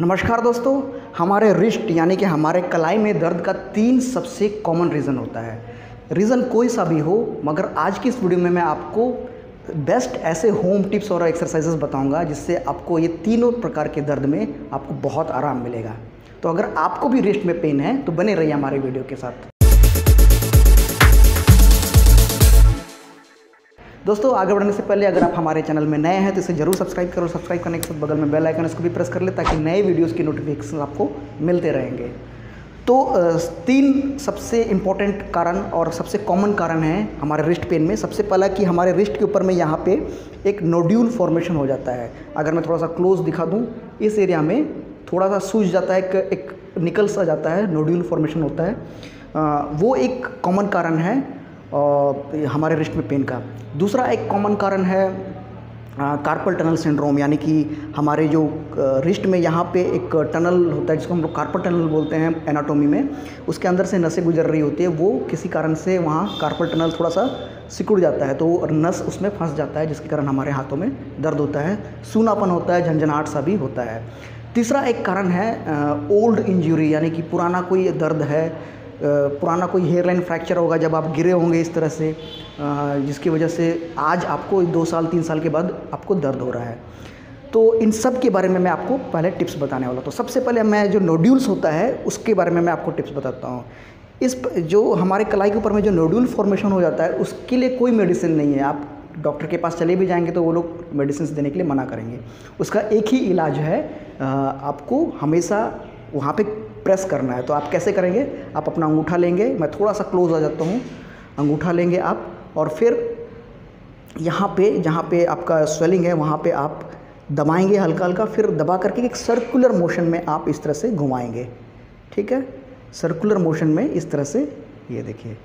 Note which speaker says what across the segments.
Speaker 1: नमस्कार दोस्तों, हमारे रिस्ट यानी कि हमारे कलाई में दर्द का तीन सबसे कॉमन रीज़न होता है। रीज़न कोई सा भी हो, मगर आज की इस वीडियो में मैं आपको बेस्ट ऐसे होम टिप्स और एक्सरसाइजेस बताऊँगा, जिससे आपको ये तीनों प्रकार के दर्द में आपको बहुत आराम मिलेगा। तो अगर आपको भी रिस्ट में पेन है तो बने रहिए हमारे वीडियो के साथ। दोस्तों आगे बढ़ने से पहले अगर आप हमारे चैनल में नए हैं तो इसे ज़रूर सब्सक्राइब करो सब्सक्राइब करने के साथ बगल में बेल आइकन इसको भी प्रेस कर ले ताकि नए वीडियोस की नोटिफिकेशन आपको मिलते रहेंगे। तो तीन सबसे इंपॉर्टेंट कारण और सबसे कॉमन कारण है हमारे रिस्ट पेन में। सबसे पहला कि हमारे रिस्ट के ऊपर में यहाँ पे एक नोड्यूल फॉर्मेशन हो जाता है। अगर मैं थोड़ा सा क्लोज दिखा दूँ इस एरिया में थोड़ा सा सूझ जाता है एक, एक निकल सा जाता है नोड्यूल फॉर्मेशन होता है। आ, वो एक कॉमन कारण है। हमारे रिस्ट में पेन का। दूसरा एक कॉमन कारण है कार्पल टनल सिंड्रोम यानी कि हमारे जो रिस्ट में यहाँ पे एक टनल होता है, जिसको हम लोग कार्पल टनल बोलते हैं एनाटोमी में, उसके अंदर से नसें गुजर रही होती है, वो किसी कारण से वहाँ कार्पल टनल थोड़ा सा सिकुड़ जाता है तो नस उसमें फंस जाता है, जिसके कारण हमारे हाथों में दर्द होता है, सूनापन होता है, झंझनाहट सा भी होता है। तीसरा एक कारण है ओल्ड इंजरी यानी कि पुराना कोई दर्द है पुराना कोई हेयरलाइन फ्रैक्चर होगा जब आप गिरे होंगे इस तरह से जिसकी वजह से आज आपको दो साल, तीन साल के बाद आपको दर्द हो रहा है। तो इन सब के बारे में मैं आपको पहले टिप्स बताने वाला तो सबसे पहले मैं जो नोड्यूल्स होता है, उसके बारे में मैं आपको टिप्स बताता हूँ। इस जो हमारे कलाई के ऊपर में जो नोड्यूल फॉर्मेशन हो जाता है, उसके लिए कोई मेडिसिन नहीं है। आप डॉक्टर के पास चले भी जाएँगे तो वो लोग मेडिसिन देने के लिए मना करेंगे। उसका एक ही इलाज है आपको हमेशा वहाँ पे प्रेस करना है। तो आप कैसे करेंगे? आप अपना अंगूठा लेंगे। मैं थोड़ा सा क्लोज आ जाता हूँ। अंगूठा लेंगे आप और फिर यहाँ पे, जहाँ पे आपका स्वेलिंग है, वहाँ पे आप दबाएँगे हल्का हल्का फिर दबा करके एक सर्कुलर मोशन में आप इस तरह से घुमाएँगे। ठीक है? सर्कुलर मोशन में इस तरह से, ये देखिए।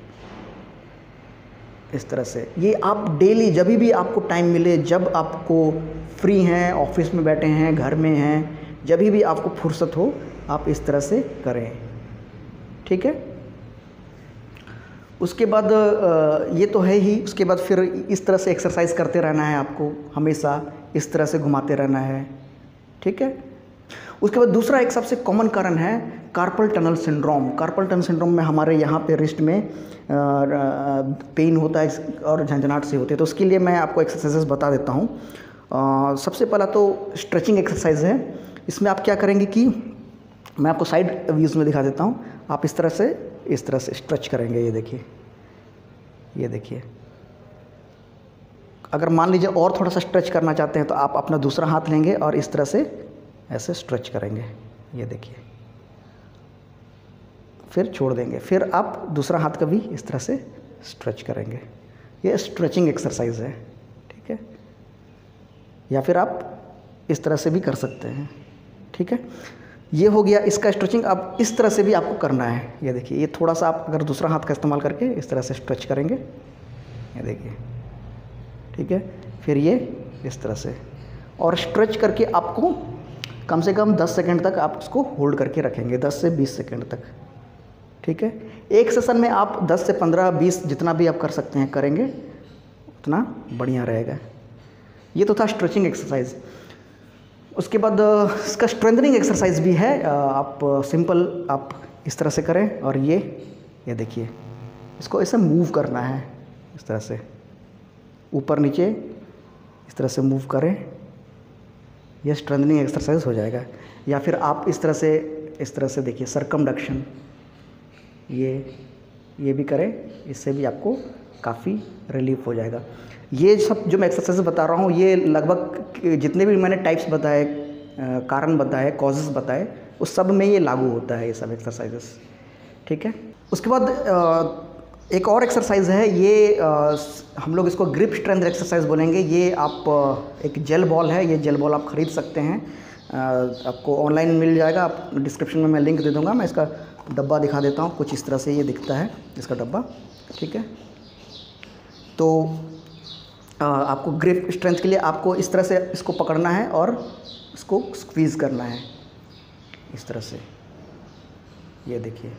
Speaker 1: इस तरह से। ये आप डेली जब भी आपको टाइम मिले, जब आपको फ्री हैं ऑफ़िस में बैठे हैं, घर में हैं, जब भी आपको फुर्सत हो आप इस तरह से करें। ठीक है? उसके बाद ये तो है ही। उसके बाद फिर इस तरह से एक्सरसाइज करते रहना है आपको, हमेशा इस तरह से घुमाते रहना है। ठीक है? उसके बाद दूसरा एक सबसे कॉमन कारण है carpal tunnel syndrome carpal tunnel syndrome में हमारे यहाँ पे रिस्ट में पेन होता है और झंझनाट से होते हैं। तो उसके लिए मैं आपको एक्सरसाइजेस बता देता हूँ। सबसे पहला तो स्ट्रेचिंग एक्सरसाइज है। इसमें आप क्या करेंगे कि मैं आपको साइड व्यूज़ में दिखा देता हूँ। आप इस तरह से, इस तरह से स्ट्रेच करेंगे, ये देखिए। ये देखिए। अगर मान लीजिए और थोड़ा सा स्ट्रेच करना चाहते हैं तो आप अपना दूसरा हाथ लेंगे और इस तरह से ऐसे स्ट्रेच करेंगे। ये देखिए। फिर छोड़ देंगे। फिर आप दूसरा हाथ का भी इस तरह से स्ट्रेच करेंगे। ये स्ट्रेचिंग एक्सरसाइज है, ठीक है? या फिर आप इस तरह से भी कर सकते हैं, ठीक है? ये हो गया, इसका स्ट्रेचिंग अब इस तरह से भी आपको करना है। ये देखिए, ये थोड़ा सा आप अगर दूसरा हाथ का इस्तेमाल करके इस तरह से स्ट्रेच करेंगे। ये देखिए, ठीक है? फिर ये इस तरह से। और स्ट्रेच करके आपको कम से कम 10 सेकंड तक आप उसको होल्ड करके रखेंगे 10 से 20 सेकंड तक। ठीक है? एक सेशन में आप 10 से 15 20 जितना भी आप कर सकते हैं, करेंगे, उतना बढ़िया रहेगा। ये तो था स्ट्रेचिंग एक्सरसाइज उसके बाद इसका स्ट्रेंथनिंग एक्सरसाइज भी है। आप सिंपल आप इस तरह से करें और ये ये देखिए, इसको ऐसे मूव करना है, इस तरह से। ऊपर नीचे इस तरह से मूव करें यह स्ट्रेंथनिंग एक्सरसाइज हो जाएगा। या फिर आप इस तरह से, इस तरह से देखिए सरकमडक्शन ये ये भी करें, इससे भी आपको काफ़ी रिलीफ हो जाएगा। ये सब जो मैं एक्सरसाइज बता रहा हूँ, ये लगभग जितने भी मैंने टाइप्स बताए कारण बताए कॉजेस बताए, उस सब में ये लागू होता है ये सब एक्सरसाइजेस ठीक है? उसके बाद एक और एक्सरसाइज है, ये हम लोग इसको ग्रिप स्ट्रेंथ एक्सरसाइज बोलेंगे। ये आप एक जेल बॉल है, ये जेल बॉल आप ख़रीद सकते हैं। आपको ऑनलाइन मिल जाएगा, आप डिस्क्रिप्शन में मैं लिंक दे दूँगा, मैं इसका डब्बा दिखा देता हूँ, कुछ इस तरह से ये दिखता है, इसका डब्बा। ठीक है? तो आपको ग्रिप स्ट्रेंथ के लिए आपको इस तरह से इसको पकड़ना है और इसको स्क्वीज़ करना है। इस तरह से। ये देखिए।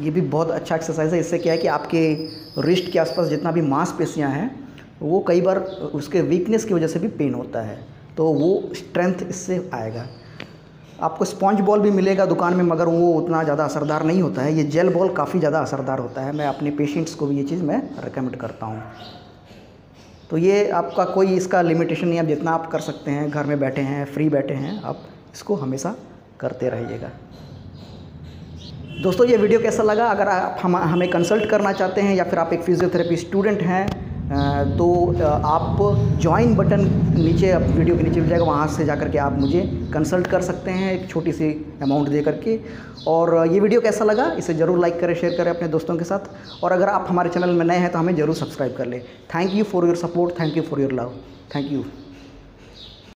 Speaker 1: ये भी बहुत अच्छा एक्सरसाइज है। इससे क्या है कि आपके रिस्ट के आसपास जितना भी मांसपेशियाँ हैं, वो कई बार उसके वीकनेस की वजह से भी पेन होता है। तो वो स्ट्रेंथ इससे आएगा। आपको स्पॉन्ज बॉल भी मिलेगा दुकान में, मगर वो उतना ज़्यादा असरदार नहीं होता है। ये जेल बॉल काफ़ी ज़्यादा असरदार होता है। मैं अपने पेशेंट्स को भी ये चीज़ मैं रिकमेंड करता हूँ। तो ये आपका कोई इसका लिमिटेशन नहीं, आप जितना आप कर सकते हैं, घर में बैठे हैं फ्री बैठे हैं, आप इसको हमेशा करते रहिएगा। दोस्तों, ये वीडियो कैसा लगा? अगर आप हम, हमें कंसल्ट करना चाहते हैं या फिर आप एक फिजियोथेरेपी स्टूडेंट हैं तो आप ज्वाइन बटन नीचे वीडियो के नीचे मिल जाएगा। वहाँ से जाकर के आप मुझे कंसल्ट कर सकते हैं, एक छोटी सी अमाउंट दे करके। और ये वीडियो कैसा लगा, इसे ज़रूर लाइक करें शेयर करें अपने दोस्तों के साथ। और अगर आप हमारे चैनल में नए हैं तो हमें ज़रूर सब्सक्राइब कर लें। Thank you for your support thank you for your love thank you